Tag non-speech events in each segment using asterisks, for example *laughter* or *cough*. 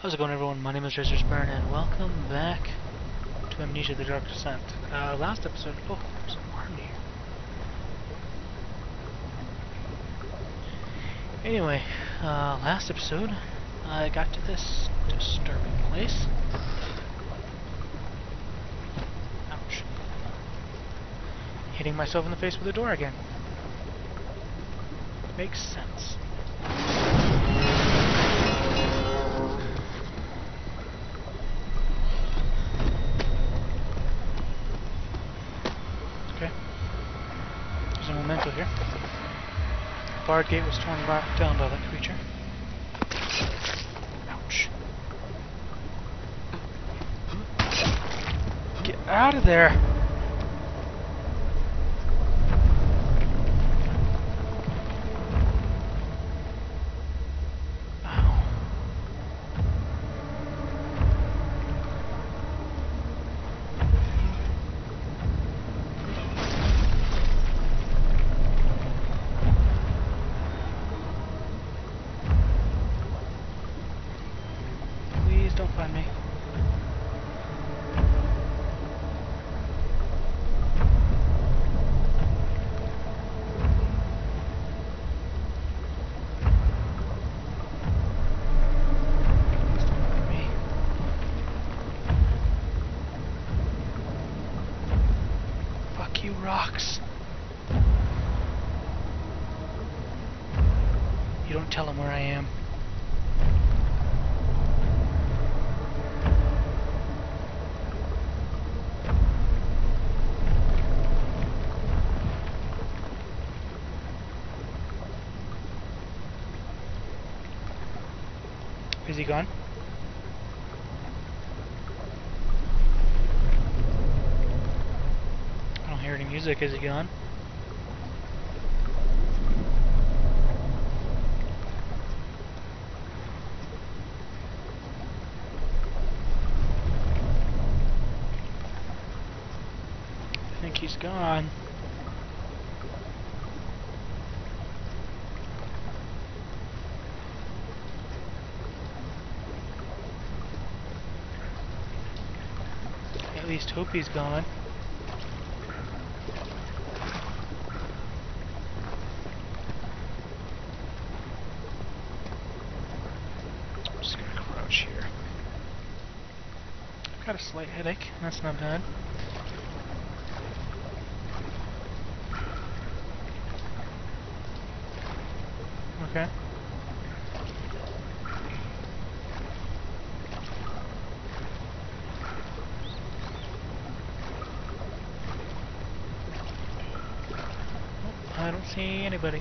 How's it going everyone? My name is Jesus Burn and welcome back to Amnesia the Dark Descent. Uh, last episode... Oh, there's an army here. Anyway, uh, last episode, I got to this disturbing place. Ouch. Hitting myself in the face with a door again. Makes sense. Okay. A memento here. Barred gate was torn down by that creature. Ouch. Get out of there! ou pas, mais... he gone? I don't hear any music. Is he gone? I think he's gone. At least hope he's gone. I'm just gonna crouch here. I've got a slight headache. That's not bad. Okay. I don't see anybody.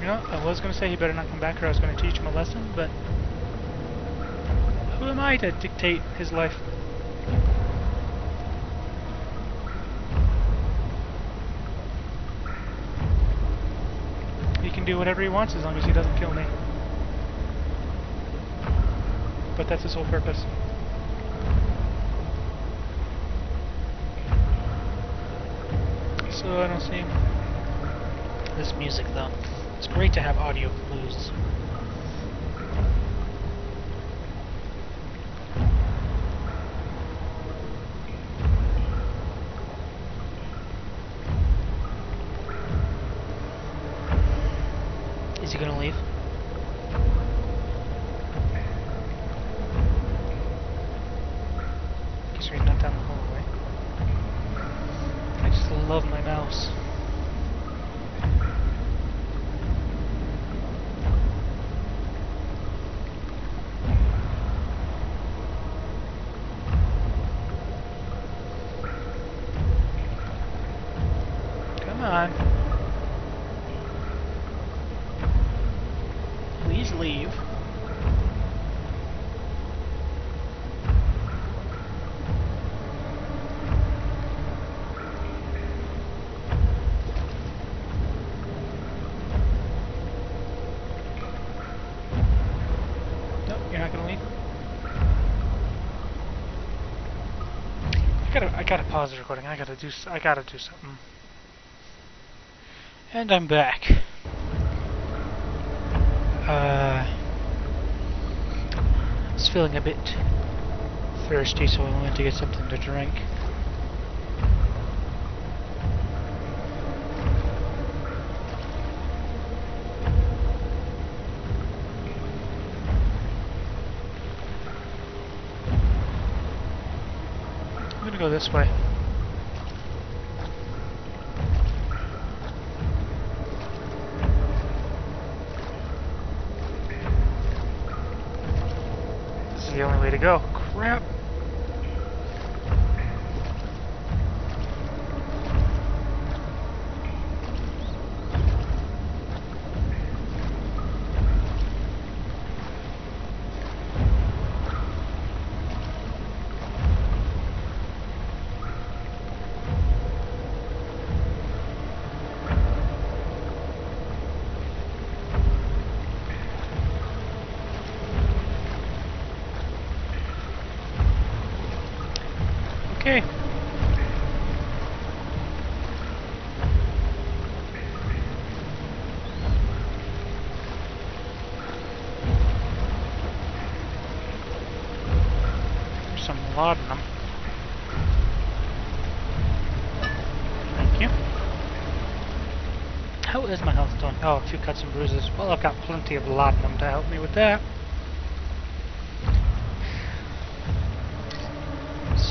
You know, I was gonna say he better not come back or I was gonna teach him a lesson, but who am I to dictate his life? He can do whatever he wants as long as he doesn't kill me. But that's his whole purpose. So I don't see this music though. It's great to have audio clues. Is he gonna leave? Guess he's not down the hallway. I just love my mouse. Come on. Please leave. Nope, you're not gonna leave. gotta, I gotta pause the recording. I gotta do, I gotta do something. And I'm back. Uh, I was feeling a bit thirsty, so I wanted to get something to drink. I'm gonna go this way. This is the only way to go. Crap. Okay. Some laudanum. Thank you. How is my health doing? Oh, a few cuts and bruises. Well, I've got plenty of laudanum to help me with that.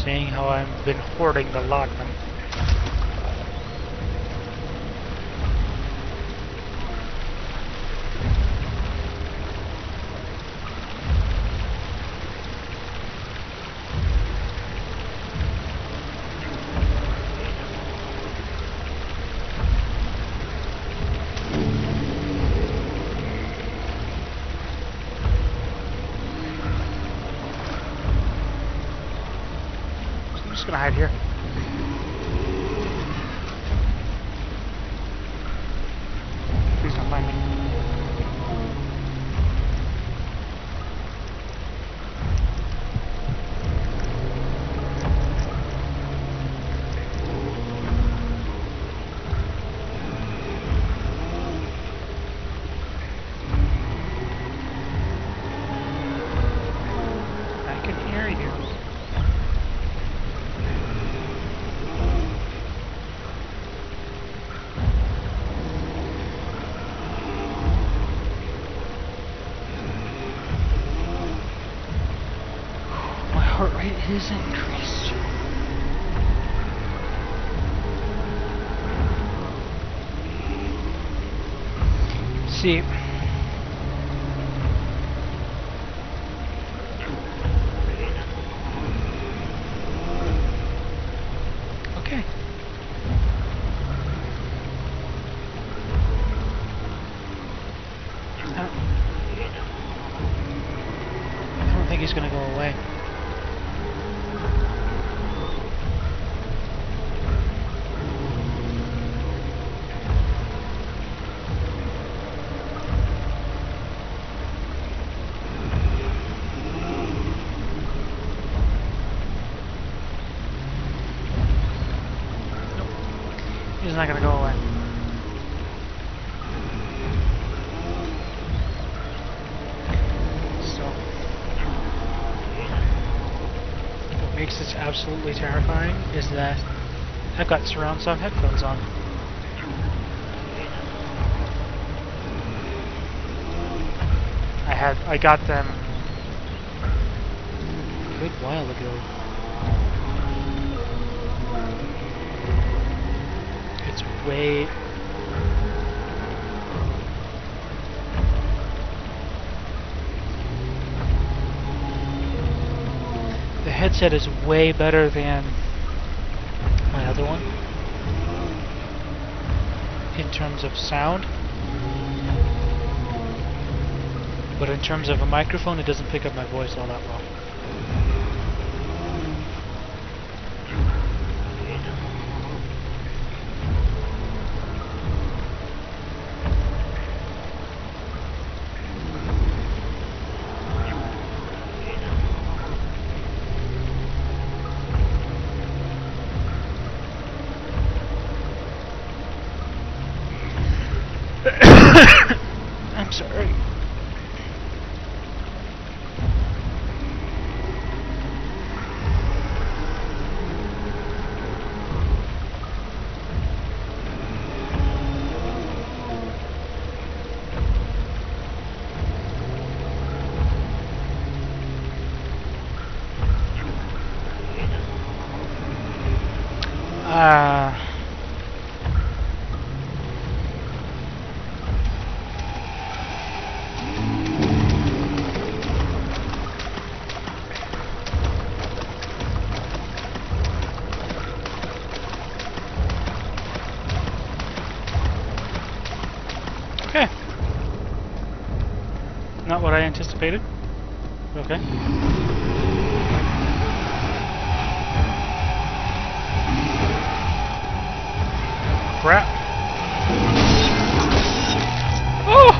Seeing how I've been hoarding the laudanum. So I'm just gonna hide here. Please heart rate is increased. See, okay. I don't, I don't think he's gonna go away. Nope. He's not gonna go away. So, what makes this absolutely terrifying is that I've got surround sound headphones on. I had I got them a good while ago. It's way the headset is way better than my other one in terms of sound. But in terms of a microphone, it doesn't pick up my voice all that well. Okay. Not what I anticipated. Okay. Crap. Oh!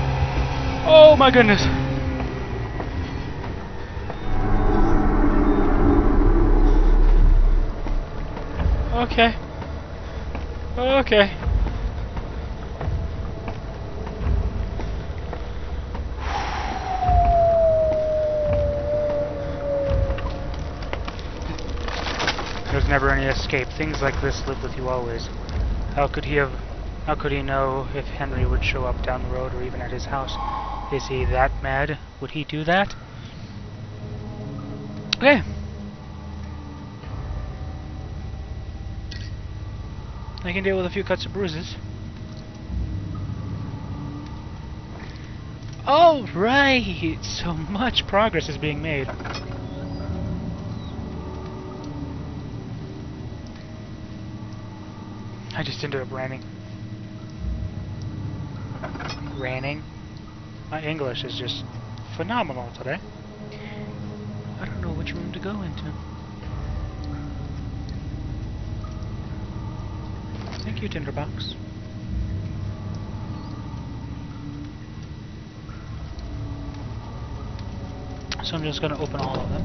Oh my goodness. Okay. Okay. There's never any escape. Things like this live with you always. How could he have... How could he know if Henry would show up down the road or even at his house? Is he that mad? Would he do that? Okay. I can deal with a few cuts and bruises. Oh, right! So much progress is being made. I just ended up ranting. Ranting? My English is just phenomenal today. I don't know which room to go into. Thank you, Tinderbox. So I'm just going to open all of them.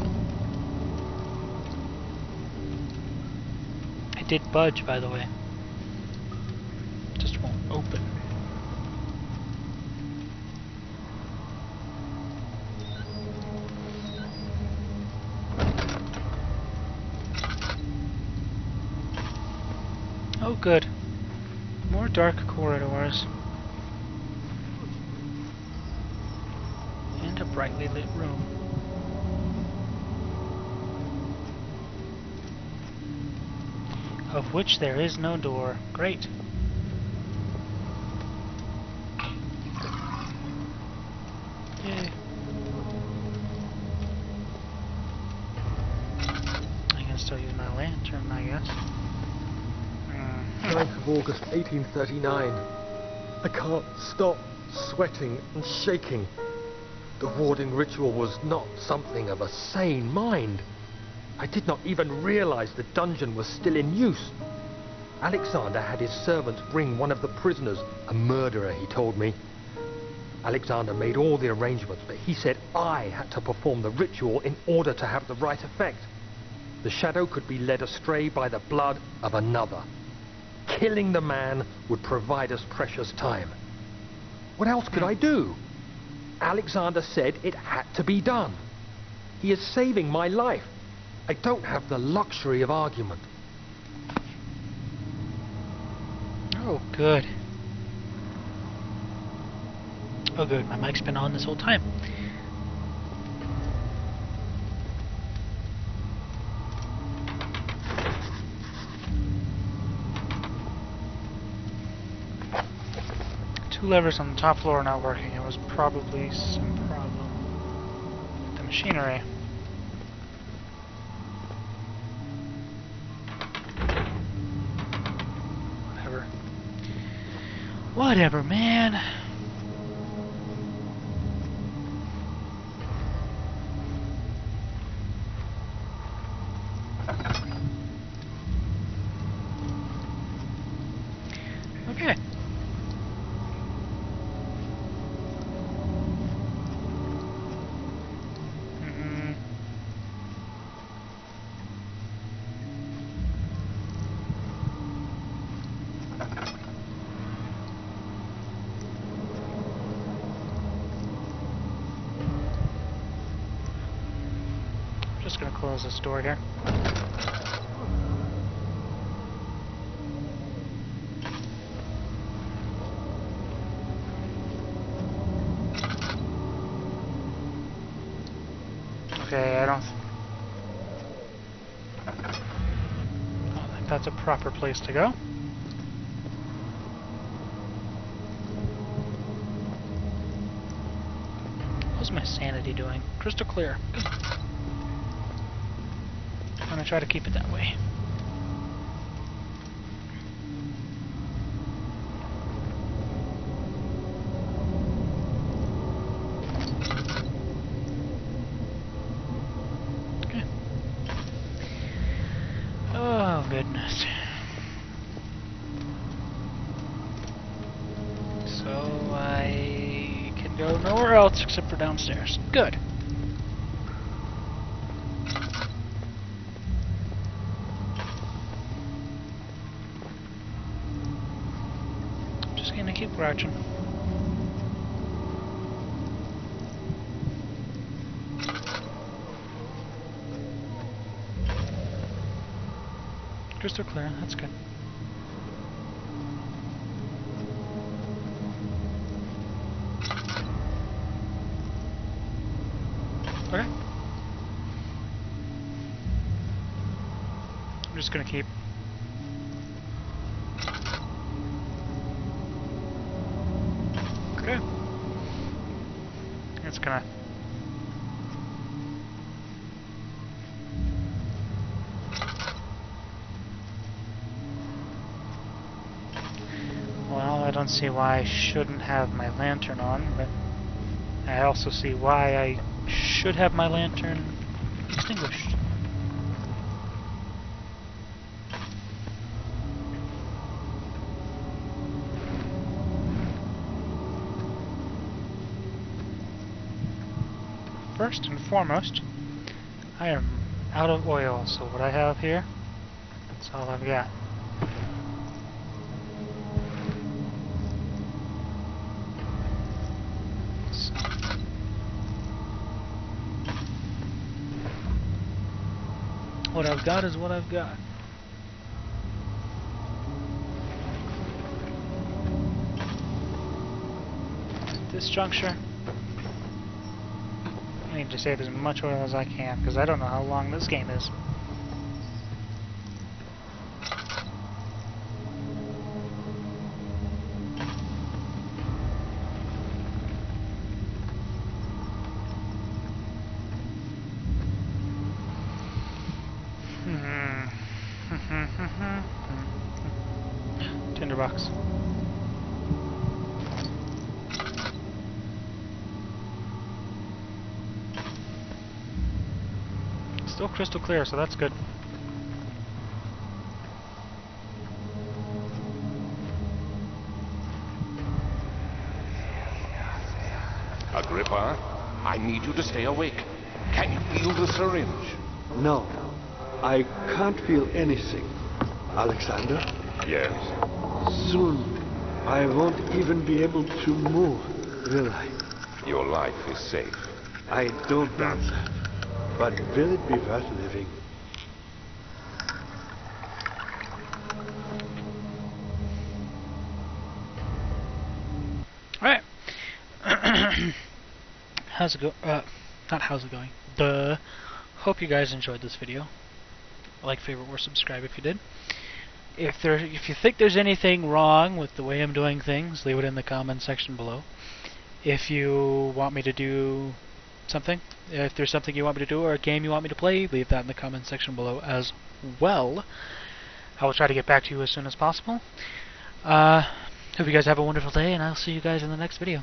I did budge, by the way. Good. More dark corridors. And a brightly lit room. Of which there is no door. Great. Yay. I can still use my lantern, I guess. Mhm. 9th of August 1839. I can't stop sweating and shaking. The warding ritual was not something of a sane mind. I did not even realize the dungeon was still in use. Alexander had his servants bring one of the prisoners, a murderer, he told me. Alexander made all the arrangements, but he said I had to perform the ritual in order to have the right effect. The shadow could be led astray by the blood of another. Killing the man would provide us precious time. What else could I do? Alexander said it had to be done. He is saving my life. I don't have the luxury of argument. Oh, good. Oh, good. My mic's been on this whole time. Levers on the top floor are not working. It was probably some problem with the machinery. Whatever. Whatever, man. Okay. Mm. just gonna close this door here. Okay, I don't... I don't think that's a proper place to go. How's my sanity doing? Crystal clear. Gonna try to keep it that way. Okay. Oh, goodness. So I can go nowhere else except for downstairs. Good. Crouching. Crystal clear, that's good. Okay. I'm just gonna keep. Okay. It's Well, I don't see why I shouldn't have my lantern on, but I also see why I should have my lantern extinguished. First and foremost, I am out of oil, so what I have here, that's all I've got. What I've got is what I've got. At this juncture, to save as much oil as I can, because I don't know how long this game is. Still crystal clear, so that's good. Agrippa, I need you to stay awake. Can you feel the syringe? No, I can't feel anything. Alexander, Yes. soon I won't even be able to move, will I? Your life is safe. I don't know that. But will it be worth living? Alright. *coughs* how's it go? Uh, not how's it going. Duh. Hope you guys enjoyed this video. Like, favorite, or subscribe if you did. If there, if you think there's anything wrong with the way I'm doing things, leave it in the comment section below. If you want me to do something, if there's something you want me to do or a game you want me to play, leave that in the comment section below as well. I will try to get back to you as soon as possible. Uh, hope you guys have a wonderful day, and I'll see you guys in the next video.